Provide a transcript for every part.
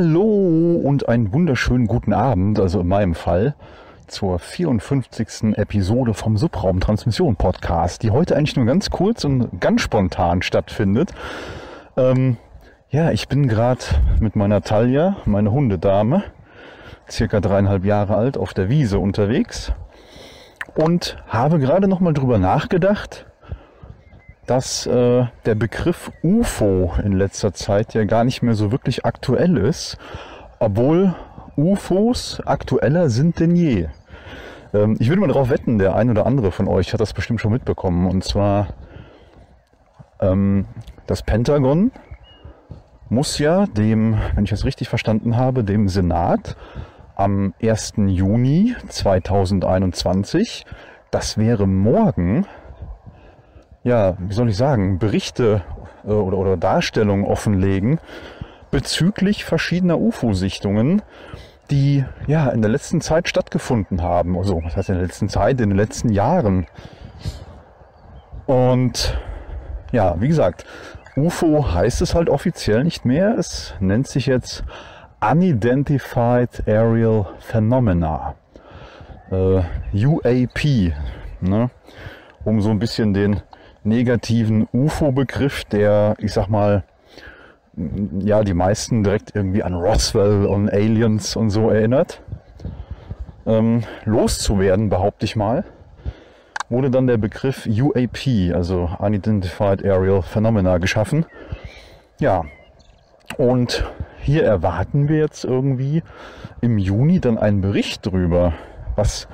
Hallo und einen wunderschönen guten Abend, also in meinem Fall, zur 54. Episode vom Subraum Transmission Podcast, die heute eigentlich nur ganz kurz und ganz spontan stattfindet. Ähm, ja, ich bin gerade mit meiner Talia, meine Hundedame, circa dreieinhalb Jahre alt, auf der Wiese unterwegs und habe gerade nochmal drüber nachgedacht, dass äh, der Begriff UFO in letzter Zeit ja gar nicht mehr so wirklich aktuell ist, obwohl UFOs aktueller sind denn je. Ähm, ich würde mal darauf wetten, der ein oder andere von euch hat das bestimmt schon mitbekommen. Und zwar ähm, das Pentagon muss ja dem, wenn ich das richtig verstanden habe, dem Senat am 1. Juni 2021, das wäre morgen, ja, wie soll ich sagen, Berichte äh, oder, oder Darstellungen offenlegen bezüglich verschiedener UFO-Sichtungen, die ja in der letzten Zeit stattgefunden haben. Also, was heißt in der letzten Zeit? In den letzten Jahren. Und ja, wie gesagt, UFO heißt es halt offiziell nicht mehr. Es nennt sich jetzt Unidentified Aerial Phenomena. Äh, UAP. Ne? Um so ein bisschen den negativen UFO-Begriff, der, ich sag mal, ja, die meisten direkt irgendwie an Roswell und Aliens und so erinnert, ähm, loszuwerden, behaupte ich mal, wurde dann der Begriff UAP, also Unidentified Aerial Phenomena, geschaffen. Ja, und hier erwarten wir jetzt irgendwie im Juni dann einen Bericht drüber, was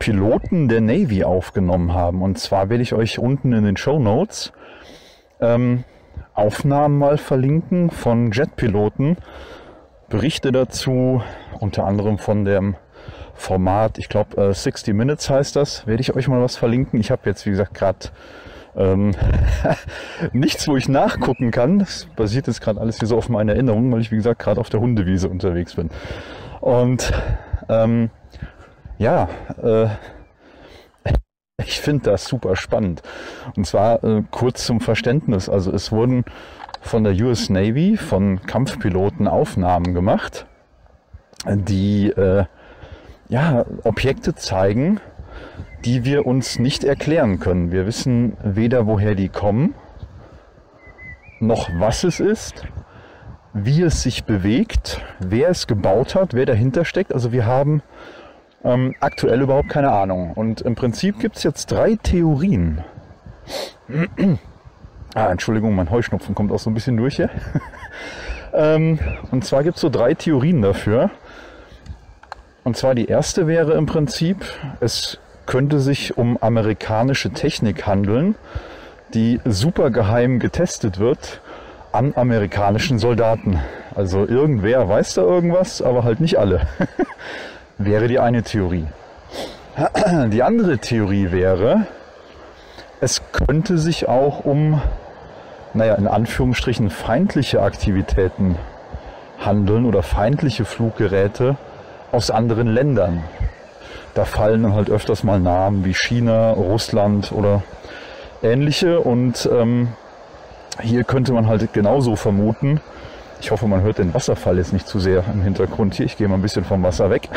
Piloten der Navy aufgenommen haben. Und zwar werde ich euch unten in den Show Notes ähm, Aufnahmen mal verlinken von Jetpiloten, Berichte dazu, unter anderem von dem Format, ich glaube äh, 60 Minutes heißt das, werde ich euch mal was verlinken. Ich habe jetzt, wie gesagt, gerade ähm, nichts, wo ich nachgucken kann. Das basiert jetzt gerade alles hier so auf meinen Erinnerungen, weil ich, wie gesagt, gerade auf der Hundewiese unterwegs bin. Und ähm, ja, äh, ich finde das super spannend. Und zwar äh, kurz zum Verständnis. Also es wurden von der US Navy, von Kampfpiloten Aufnahmen gemacht, die äh, ja, Objekte zeigen, die wir uns nicht erklären können. Wir wissen weder, woher die kommen, noch was es ist, wie es sich bewegt, wer es gebaut hat, wer dahinter steckt. Also wir haben ähm, aktuell überhaupt keine Ahnung. Und im Prinzip gibt es jetzt drei Theorien. ah, Entschuldigung, mein Heuschnupfen kommt auch so ein bisschen durch hier. ähm, und zwar gibt es so drei Theorien dafür. Und zwar die erste wäre im Prinzip, es könnte sich um amerikanische Technik handeln, die super geheim getestet wird an amerikanischen Soldaten. Also irgendwer weiß da irgendwas, aber halt nicht alle. wäre die eine Theorie. Die andere Theorie wäre, es könnte sich auch um, naja, in Anführungsstrichen feindliche Aktivitäten handeln oder feindliche Fluggeräte aus anderen Ländern. Da fallen dann halt öfters mal Namen wie China, Russland oder ähnliche. Und ähm, hier könnte man halt genauso vermuten, ich hoffe, man hört den Wasserfall jetzt nicht zu sehr im Hintergrund hier. Ich gehe mal ein bisschen vom Wasser weg.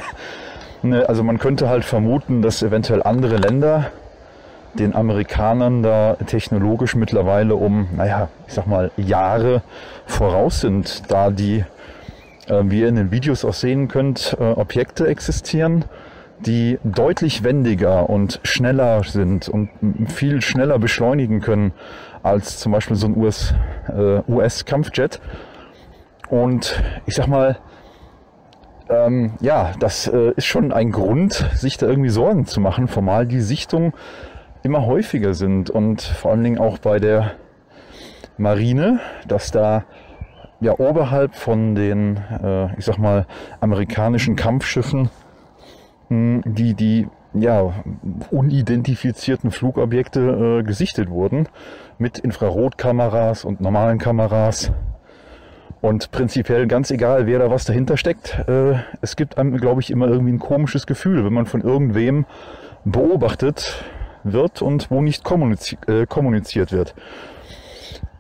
Ne, also man könnte halt vermuten, dass eventuell andere Länder den Amerikanern da technologisch mittlerweile um, naja, ich sag mal, Jahre voraus sind, da die, äh, wie ihr in den Videos auch sehen könnt, äh, Objekte existieren, die deutlich wendiger und schneller sind und viel schneller beschleunigen können als zum Beispiel so ein US-Kampfjet. Äh, US und ich sag mal, ähm, ja, das äh, ist schon ein Grund, sich da irgendwie Sorgen zu machen, formal die Sichtungen immer häufiger sind und vor allen Dingen auch bei der Marine, dass da ja oberhalb von den, äh, ich sag mal, amerikanischen Kampfschiffen mh, hm, die die ja unidentifizierten Flugobjekte äh, gesichtet wurden mit Infrarotkameras und normalen Kameras Und prinzipiell ganz egal, wer da was dahinter steckt, äh, es gibt einem, glaube ich, immer irgendwie ein komisches Gefühl, wenn man von irgendwem beobachtet wird und wo nicht kommunizi äh, kommuniziert wird.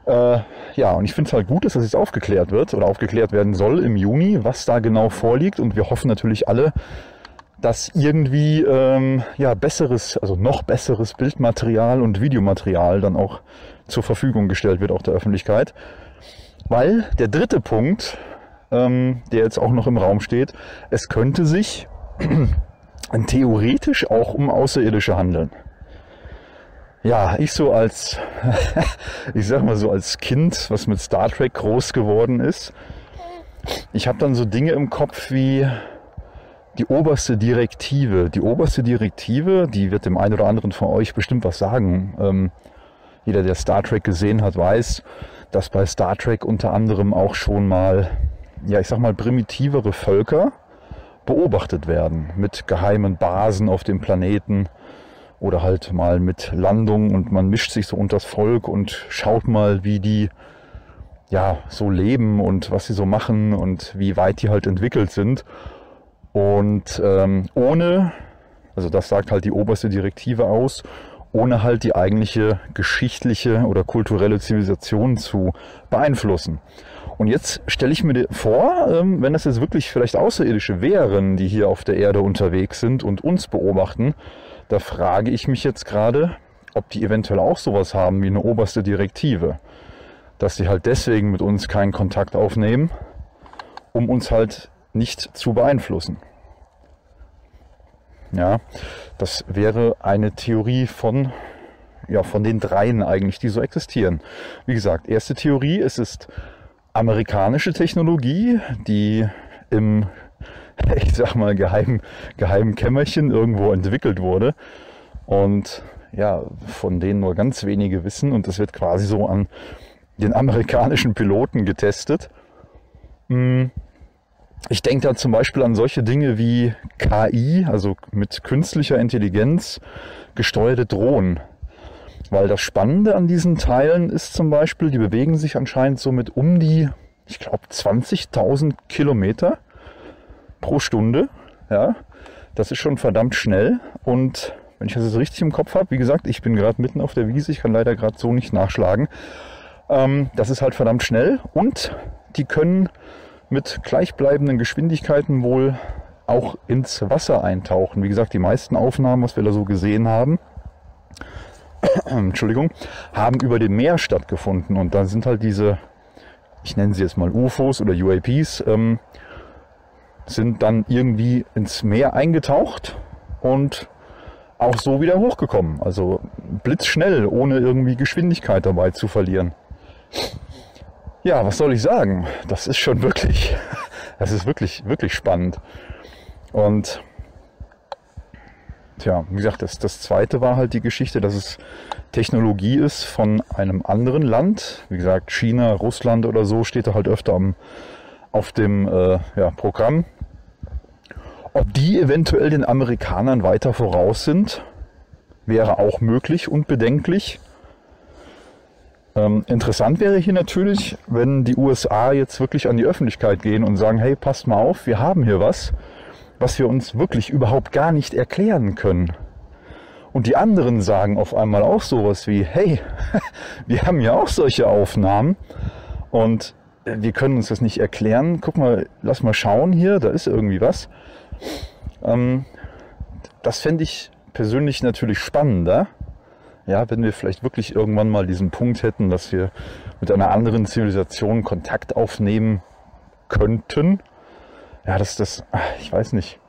Äh, ja, und ich finde es halt gut, dass das jetzt aufgeklärt wird oder aufgeklärt werden soll im Juni, was da genau vorliegt. Und wir hoffen natürlich alle, dass irgendwie ähm, ja, besseres, also noch besseres Bildmaterial und Videomaterial dann auch zur Verfügung gestellt wird, auch der Öffentlichkeit. Weil der dritte Punkt, ähm, der jetzt auch noch im Raum steht, es könnte sich theoretisch auch um Außerirdische handeln. Ja, ich so als, ich sag mal so als Kind, was mit Star Trek groß geworden ist, ich habe dann so Dinge im Kopf wie die oberste Direktive. Die oberste Direktive, die wird dem einen oder anderen von euch bestimmt was sagen. Ähm, jeder, der Star Trek gesehen hat, weiß, dass bei Star Trek unter anderem auch schon mal, ja, ich sag mal, primitivere Völker beobachtet werden mit geheimen Basen auf dem Planeten oder halt mal mit Landung und man mischt sich so unter das Volk und schaut mal, wie die ja so leben und was sie so machen und wie weit die halt entwickelt sind. Und ähm, ohne, also das sagt halt die oberste Direktive aus, ohne halt die eigentliche geschichtliche oder kulturelle Zivilisation zu beeinflussen. Und jetzt stelle ich mir vor, ähm, wenn das jetzt wirklich vielleicht Außerirdische wären, die hier auf der Erde unterwegs sind und uns beobachten, da frage ich mich jetzt gerade, ob die eventuell auch sowas haben wie eine oberste Direktive. Dass sie halt deswegen mit uns keinen Kontakt aufnehmen, um uns halt nicht zu beeinflussen. Ja, das wäre eine Theorie von, ja, von den dreien eigentlich, die so existieren. Wie gesagt, erste Theorie, es ist amerikanische Technologie, die im ich sag mal, geheimen, geheimen Kämmerchen irgendwo entwickelt wurde. Und ja, von denen nur ganz wenige wissen. Und das wird quasi so an den amerikanischen Piloten getestet. Hm. Ich denke da zum Beispiel an solche Dinge wie KI, also mit künstlicher Intelligenz gesteuerte Drohnen. Weil das Spannende an diesen Teilen ist zum Beispiel, die bewegen sich anscheinend so mit um die, ich glaube, 20.000 Kilometer pro Stunde. Ja, das ist schon verdammt schnell. Und wenn ich das jetzt richtig im Kopf habe, wie gesagt, ich bin gerade mitten auf der Wiese, ich kann leider gerade so nicht nachschlagen. Ähm, das ist halt verdammt schnell und die können mit gleichbleibenden Geschwindigkeiten wohl auch ins Wasser eintauchen. Wie gesagt, die meisten Aufnahmen, was wir da so gesehen haben, Entschuldigung, haben über dem Meer stattgefunden. Und da sind halt diese, ich nenne sie jetzt mal UFOs oder UAPs, ähm, sind dann irgendwie ins Meer eingetaucht und auch so wieder hochgekommen. Also blitzschnell, ohne irgendwie Geschwindigkeit dabei zu verlieren. Ja, was soll ich sagen? Das ist schon wirklich, das ist wirklich, wirklich spannend. Und tja, wie gesagt, das, das zweite war halt die Geschichte, dass es Technologie ist von einem anderen Land. Wie gesagt, China, Russland oder so steht da halt öfter am, auf dem äh, ja, Programm. Ob die eventuell den Amerikanern weiter voraus sind, wäre auch möglich und bedenklich. Ähm, interessant wäre hier natürlich, wenn die USA jetzt wirklich an die Öffentlichkeit gehen und sagen, hey, passt mal auf, wir haben hier was, was wir uns wirklich überhaupt gar nicht erklären können. Und die anderen sagen auf einmal auch sowas wie, hey, wir haben ja auch solche Aufnahmen und wir können uns das nicht erklären. Guck mal, lass mal schauen hier, da ist irgendwie was. Ähm, das fände ich persönlich natürlich spannender. Ja, wenn wir vielleicht wirklich irgendwann mal diesen Punkt hätten, dass wir mit einer anderen Zivilisation Kontakt aufnehmen könnten. Ja, das, das, ich weiß nicht.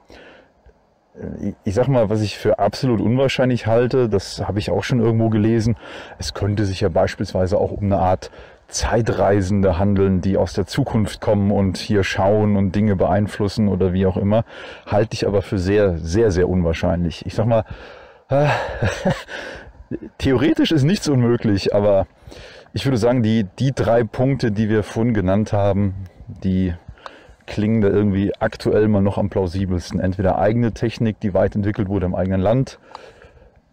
Ich sag mal, was ich für absolut unwahrscheinlich halte, das habe ich auch schon irgendwo gelesen. Es könnte sich ja beispielsweise auch um eine Art Zeitreisende handeln, die aus der Zukunft kommen und hier schauen und Dinge beeinflussen oder wie auch immer, halte ich aber für sehr, sehr, sehr unwahrscheinlich. Ich sag mal, äh, theoretisch ist nichts unmöglich, aber ich würde sagen, die, die drei Punkte, die wir vorhin genannt haben, die klingen da irgendwie aktuell mal noch am plausibelsten. Entweder eigene Technik, die weit entwickelt wurde im eigenen Land,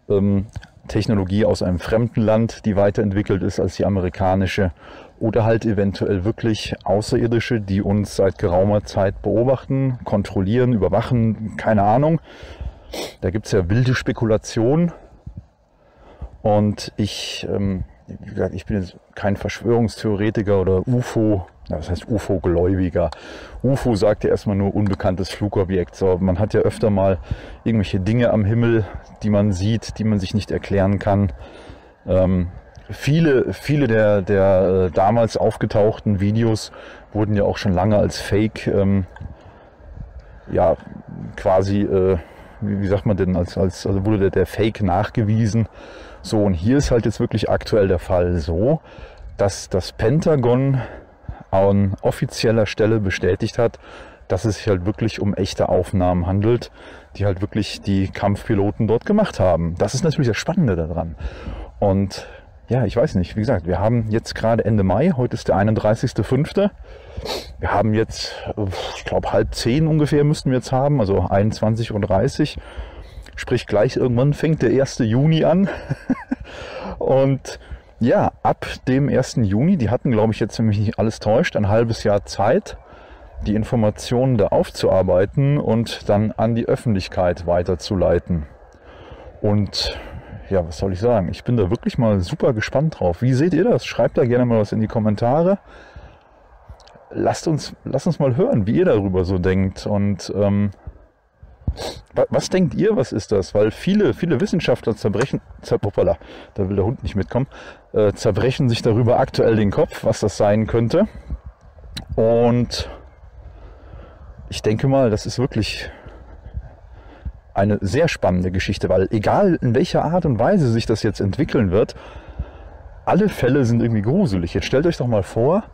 ähm, Technologie aus einem fremden Land, die weiterentwickelt ist als die amerikanische oder halt eventuell wirklich Außerirdische, die uns seit geraumer Zeit beobachten, kontrollieren, überwachen, keine Ahnung. Da gibt es ja wilde Spekulationen. Und ich, ähm, wie gesagt, ich bin jetzt kein Verschwörungstheoretiker oder UFO, das heißt UFO-Gläubiger. UFO sagt ja erstmal nur unbekanntes Flugobjekt. So, man hat ja öfter mal irgendwelche Dinge am Himmel, die man sieht, die man sich nicht erklären kann. Ähm, viele, viele der, der äh, damals aufgetauchten Videos wurden ja auch schon lange als Fake, ähm, ja, quasi, äh, wie, sagt man denn, als, als also wurde der, der Fake nachgewiesen. So, und hier ist halt jetzt wirklich aktuell der Fall so, dass das Pentagon an offizieller Stelle bestätigt hat, dass es sich halt wirklich um echte Aufnahmen handelt, die halt wirklich die Kampfpiloten dort gemacht haben. Das ist natürlich das Spannende daran. Und ja, ich weiß nicht. Wie gesagt, wir haben jetzt gerade Ende Mai, heute ist der 31.05. Wir haben jetzt, ich glaube, halb zehn ungefähr müssten wir jetzt haben, also 21.30 Uhr. Sprich, gleich irgendwann fängt der 1. Juni an. Und ja, ab dem 1. Juni, die hatten, glaube ich, jetzt, wenn mich nicht alles täuscht, ein halbes Jahr Zeit, die Informationen da aufzuarbeiten und dann an die Öffentlichkeit weiterzuleiten. Und ja, was soll ich sagen? Ich bin da wirklich mal super gespannt drauf. Wie seht ihr das? Schreibt da gerne mal was in die Kommentare. Lasst uns, lasst uns mal hören, wie ihr darüber so denkt. Und ähm, was denkt ihr, was ist das? Weil viele, viele Wissenschaftler zerbrechen, zer, hoppala, da will der Hund nicht mitkommen, äh, zerbrechen sich darüber aktuell den Kopf, was das sein könnte. Und ich denke mal, das ist wirklich eine sehr spannende Geschichte, weil egal in welcher Art und Weise sich das jetzt entwickeln wird, alle Fälle sind irgendwie gruselig. Jetzt stellt euch doch mal vor,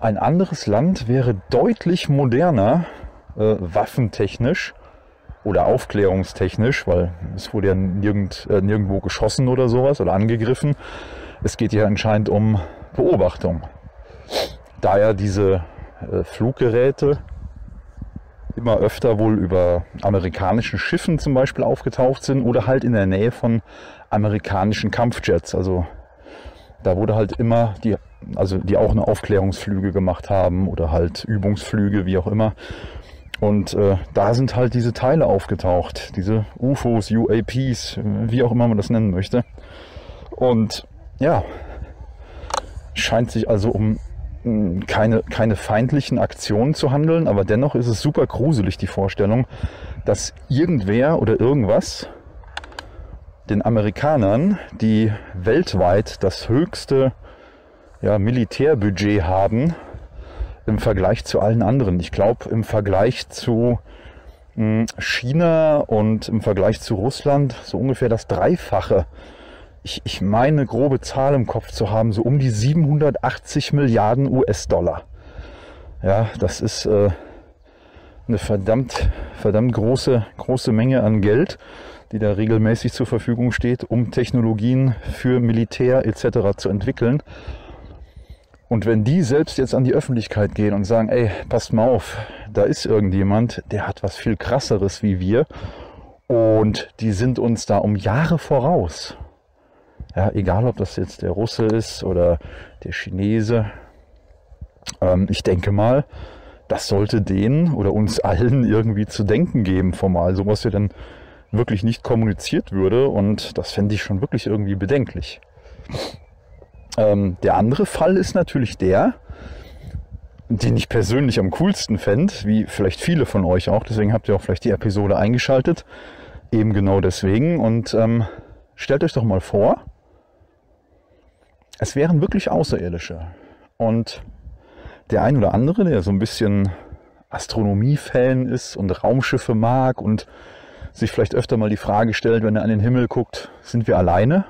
ein anderes Land wäre deutlich moderner, äh, waffentechnisch oder aufklärungstechnisch, weil es wurde ja nirgend, äh, nirgendwo geschossen oder sowas oder angegriffen. Es geht ja anscheinend um Beobachtung. Da ja diese äh, Fluggeräte immer öfter wohl über amerikanischen Schiffen zum Beispiel aufgetaucht sind oder halt in der Nähe von amerikanischen Kampfjets. Also da wurde halt immer die, also die auch eine Aufklärungsflüge gemacht haben oder halt Übungsflüge, wie auch immer. Und äh, da sind halt diese Teile aufgetaucht, diese UFOs, UAPs, wie auch immer man das nennen möchte. Und ja, scheint sich also um keine, keine feindlichen Aktionen zu handeln, aber dennoch ist es super gruselig, die Vorstellung, dass irgendwer oder irgendwas den Amerikanern, die weltweit das höchste ja, Militärbudget haben, im Vergleich zu allen anderen. Ich glaube, im Vergleich zu China und im Vergleich zu Russland so ungefähr das Dreifache ich, ich meine grobe Zahl im Kopf zu haben, so um die 780 Milliarden US-Dollar. Ja, das ist äh, eine verdammt, verdammt große, große Menge an Geld, die da regelmäßig zur Verfügung steht, um Technologien für Militär etc. zu entwickeln. Und wenn die selbst jetzt an die Öffentlichkeit gehen und sagen, ey, passt mal auf, da ist irgendjemand, der hat was viel krasseres wie wir und die sind uns da um Jahre voraus. Ja, egal ob das jetzt der Russe ist oder der Chinese. Ähm, ich denke mal, das sollte denen oder uns allen irgendwie zu denken geben, formal. So was ja dann wirklich nicht kommuniziert würde und das fände ich schon wirklich irgendwie bedenklich. Ähm, der andere Fall ist natürlich der, den ich persönlich am coolsten fände, wie vielleicht viele von euch auch. Deswegen habt ihr auch vielleicht die Episode eingeschaltet. Eben genau deswegen. Und ähm, stellt euch doch mal vor, es wären wirklich Außerirdische. Und der ein oder andere, der so ein bisschen Astronomie-Fan ist und Raumschiffe mag und sich vielleicht öfter mal die Frage stellt, wenn er an den Himmel guckt, sind wir alleine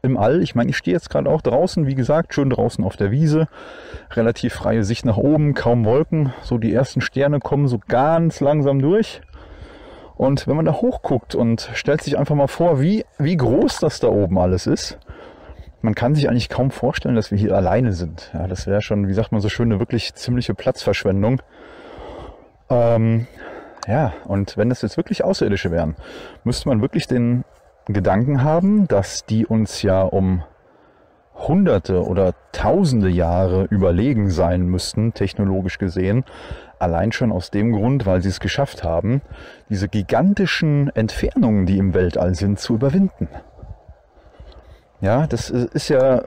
im All? Ich meine, ich stehe jetzt gerade auch draußen, wie gesagt, schön draußen auf der Wiese, relativ freie Sicht nach oben, kaum Wolken, so die ersten Sterne kommen so ganz langsam durch. Und wenn man da hochguckt und stellt sich einfach mal vor, wie, wie groß das da oben alles ist, man kann sich eigentlich kaum vorstellen, dass wir hier alleine sind. Ja, das wäre schon, wie sagt man so schön, eine wirklich ziemliche Platzverschwendung. Ähm, ja, und wenn das jetzt wirklich Außerirdische wären, müsste man wirklich den Gedanken haben, dass die uns ja um hunderte oder tausende Jahre überlegen sein müssten, technologisch gesehen. Allein schon aus dem Grund, weil sie es geschafft haben, diese gigantischen Entfernungen, die im Weltall sind, zu überwinden. Ja, das ist ja,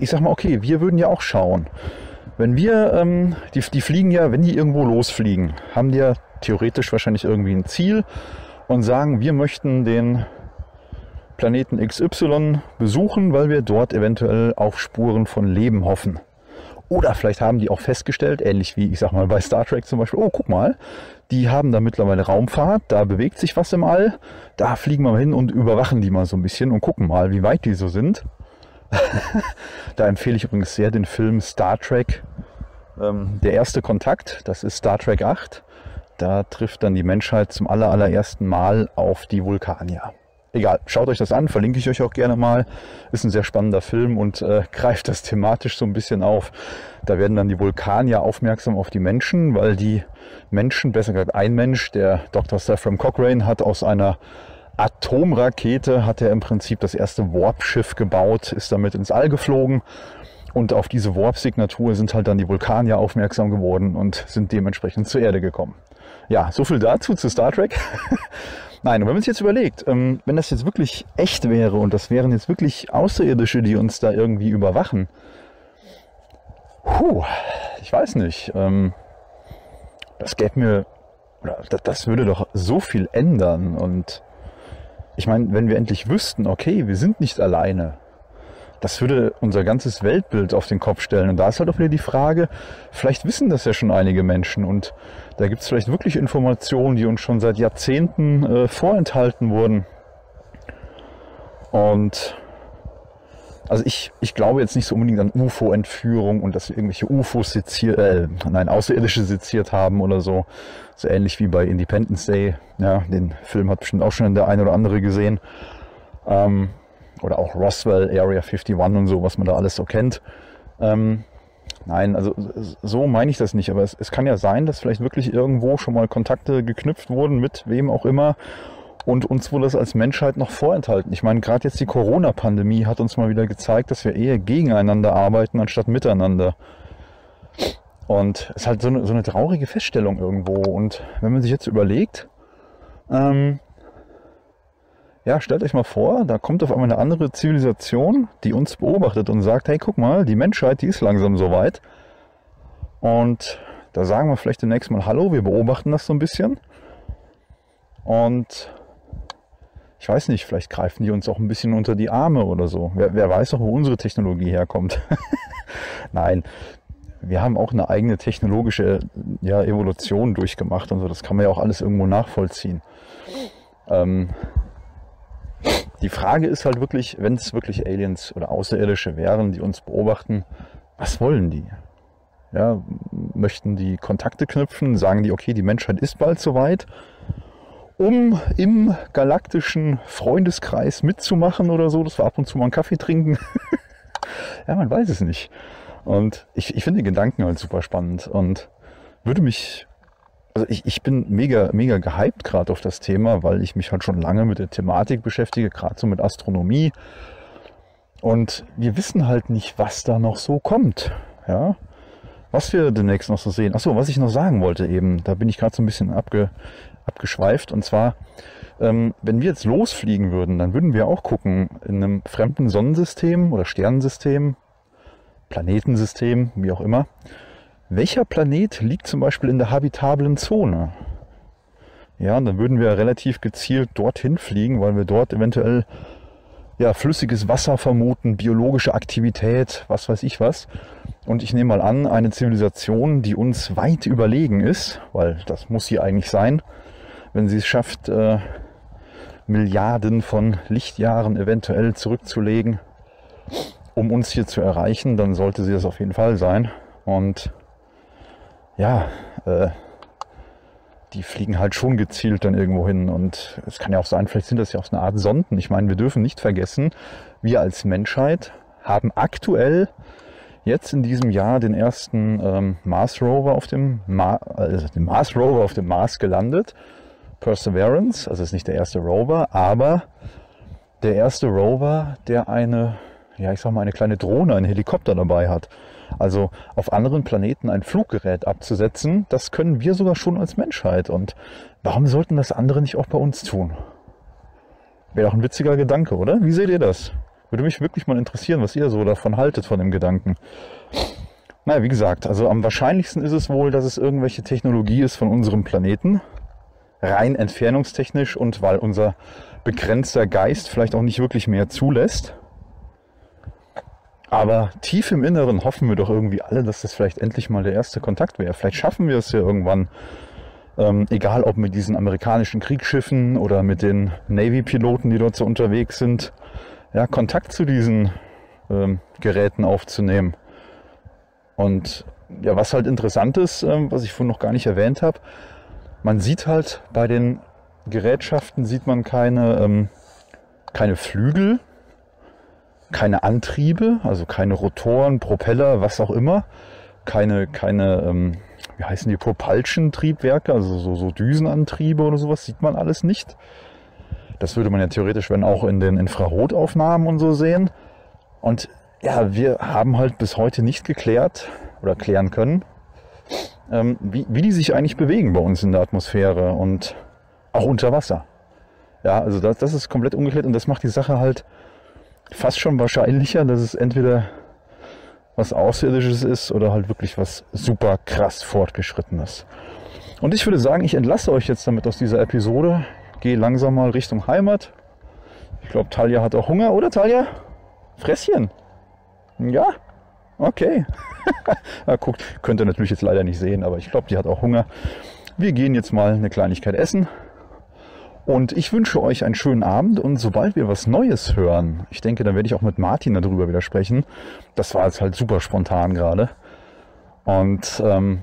ich sag mal, okay, wir würden ja auch schauen. Wenn wir, ähm, die, die fliegen ja, wenn die irgendwo losfliegen, haben die ja theoretisch wahrscheinlich irgendwie ein Ziel und sagen, wir möchten den Planeten XY besuchen, weil wir dort eventuell auf Spuren von Leben hoffen. Oder vielleicht haben die auch festgestellt, ähnlich wie ich sag mal bei Star Trek zum Beispiel, oh guck mal, die haben da mittlerweile Raumfahrt, da bewegt sich was im All, da fliegen wir mal hin und überwachen die mal so ein bisschen und gucken mal, wie weit die so sind. da empfehle ich übrigens sehr den Film Star Trek, ähm, der erste Kontakt, das ist Star Trek 8. Da trifft dann die Menschheit zum allerersten Mal auf die Vulkanier egal, schaut euch das an, verlinke ich euch auch gerne mal. Ist ein sehr spannender Film und äh, greift das thematisch so ein bisschen auf. Da werden dann die Vulkanier aufmerksam auf die Menschen, weil die Menschen, besser gesagt ein Mensch, der Dr. Saffron Cochrane, hat aus einer Atomrakete, hat er im Prinzip das erste Warp-Schiff gebaut, ist damit ins All geflogen. Und auf diese Warp-Signatur sind halt dann die Vulkanier aufmerksam geworden und sind dementsprechend zur Erde gekommen. Ja, so viel dazu zu Star Trek. Nein, und wenn man sich jetzt überlegt, ähm, wenn das jetzt wirklich echt wäre und das wären jetzt wirklich Außerirdische, die uns da irgendwie überwachen, puh, ich weiß nicht, ähm, das gäbe mir, oder das würde doch so viel ändern und ich meine, wenn wir endlich wüssten, okay, wir sind nicht alleine, das würde unser ganzes Weltbild auf den Kopf stellen. Und da ist halt auch wieder die Frage, vielleicht wissen das ja schon einige Menschen und da gibt es vielleicht wirklich Informationen, die uns schon seit Jahrzehnten äh, vorenthalten wurden. Und also ich, ich glaube jetzt nicht so unbedingt an UFO-Entführung und dass wir irgendwelche UFOs seziert, äh, nein, Außerirdische seziert haben oder so. So ähnlich wie bei Independence Day. Ja, den Film hat bestimmt auch schon der eine oder andere gesehen. Ähm, oder auch Roswell, Area 51 und so, was man da alles so kennt. Ähm, nein, also so meine ich das nicht, aber es, es kann ja sein, dass vielleicht wirklich irgendwo schon mal Kontakte geknüpft wurden mit wem auch immer und uns wurde das als Menschheit noch vorenthalten. Ich meine, gerade jetzt die Corona-Pandemie hat uns mal wieder gezeigt, dass wir eher gegeneinander arbeiten, anstatt miteinander. Und es ist halt so eine, so eine traurige Feststellung irgendwo. Und wenn man sich jetzt überlegt, ähm, ja, stellt euch mal vor, da kommt auf einmal eine andere Zivilisation, die uns beobachtet und sagt, hey, guck mal, die Menschheit, die ist langsam so weit. Und da sagen wir vielleicht demnächst mal Hallo, wir beobachten das so ein bisschen. Und ich weiß nicht, vielleicht greifen die uns auch ein bisschen unter die Arme oder so. Wer, wer weiß auch, wo unsere Technologie herkommt. Nein, wir haben auch eine eigene technologische ja, Evolution durchgemacht und so. Das kann man ja auch alles irgendwo nachvollziehen. Ähm, die Frage ist halt wirklich, wenn es wirklich Aliens oder Außerirdische wären, die uns beobachten, was wollen die? Ja, möchten die Kontakte knüpfen? Sagen die, okay, die Menschheit ist bald soweit, um im galaktischen Freundeskreis mitzumachen oder so, dass wir ab und zu mal einen Kaffee trinken? ja, man weiß es nicht. Und ich, ich finde den Gedanken halt super spannend und würde mich also ich, ich bin mega, mega gehypt gerade auf das Thema, weil ich mich halt schon lange mit der Thematik beschäftige, gerade so mit Astronomie. Und wir wissen halt nicht, was da noch so kommt. Ja, was wir demnächst noch so sehen. Achso, was ich noch sagen wollte eben, da bin ich gerade so ein bisschen abge, abgeschweift. Und zwar, ähm, wenn wir jetzt losfliegen würden, dann würden wir auch gucken, in einem fremden Sonnensystem oder Sternensystem, Planetensystem, wie auch immer, welcher Planet liegt zum Beispiel in der habitablen Zone? Ja, und dann würden wir relativ gezielt dorthin fliegen, weil wir dort eventuell ja, flüssiges Wasser vermuten, biologische Aktivität, was weiß ich was. Und ich nehme mal an, eine Zivilisation, die uns weit überlegen ist, weil das muss sie eigentlich sein, wenn sie es schafft, äh, Milliarden von Lichtjahren eventuell zurückzulegen, um uns hier zu erreichen, dann sollte sie das auf jeden Fall sein. Und ja, äh, die fliegen halt schon gezielt dann irgendwo hin. Und es kann ja auch sein, vielleicht sind das ja auch eine Art Sonden. Ich meine, wir dürfen nicht vergessen, wir als Menschheit haben aktuell jetzt in diesem Jahr den ersten ähm, Mars Rover auf dem Ma also den Mars Rover auf dem Mars gelandet. Perseverance, also ist nicht der erste Rover, aber der erste Rover, der eine, ja, ich sag mal, eine kleine Drohne, einen Helikopter dabei hat. Also auf anderen Planeten ein Fluggerät abzusetzen, das können wir sogar schon als Menschheit. Und warum sollten das andere nicht auch bei uns tun? Wäre doch ein witziger Gedanke, oder? Wie seht ihr das? Würde mich wirklich mal interessieren, was ihr so davon haltet, von dem Gedanken. Naja, wie gesagt, also am wahrscheinlichsten ist es wohl, dass es irgendwelche Technologie ist von unserem Planeten. Rein entfernungstechnisch und weil unser begrenzter Geist vielleicht auch nicht wirklich mehr zulässt. Aber tief im Inneren hoffen wir doch irgendwie alle, dass das vielleicht endlich mal der erste Kontakt wäre. Vielleicht schaffen wir es ja irgendwann, ähm, egal ob mit diesen amerikanischen Kriegsschiffen oder mit den Navy-Piloten, die dort so unterwegs sind, ja, Kontakt zu diesen ähm, Geräten aufzunehmen. Und ja, was halt interessant ist, ähm, was ich vorhin noch gar nicht erwähnt habe, man sieht halt bei den Gerätschaften sieht man keine, ähm, keine Flügel, keine Antriebe, also keine Rotoren, Propeller, was auch immer, keine, keine ähm, wie heißen die, Propulsion-Triebwerke, also so, so Düsenantriebe oder sowas, sieht man alles nicht. Das würde man ja theoretisch, wenn auch in den Infrarotaufnahmen und so sehen. Und ja, wir haben halt bis heute nicht geklärt oder klären können, ähm, wie, wie die sich eigentlich bewegen bei uns in der Atmosphäre und auch unter Wasser. Ja, also das, das ist komplett ungeklärt und das macht die Sache halt fast schon wahrscheinlicher, dass es entweder was Außerirdisches ist oder halt wirklich was super krass fortgeschrittenes. Und ich würde sagen, ich entlasse euch jetzt damit aus dieser Episode. Gehe langsam mal Richtung Heimat. Ich glaube, Talia hat auch Hunger, oder Talia? Fresschen. Ja? Okay. ja, guckt, könnt ihr natürlich jetzt leider nicht sehen, aber ich glaube, die hat auch Hunger. Wir gehen jetzt mal eine Kleinigkeit essen und ich wünsche euch einen schönen Abend und sobald wir was Neues hören, ich denke, dann werde ich auch mit Martin darüber wieder sprechen. Das war jetzt halt super spontan gerade. Und ähm,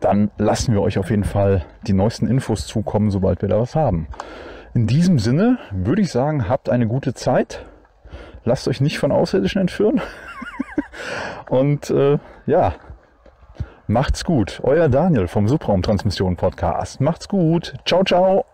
dann lassen wir euch auf jeden Fall die neuesten Infos zukommen, sobald wir da was haben. In diesem Sinne würde ich sagen, habt eine gute Zeit. Lasst euch nicht von Außerirdischen entführen. und äh, ja, macht's gut. Euer Daniel vom Subraumtransmission Podcast. Macht's gut. Ciao, ciao.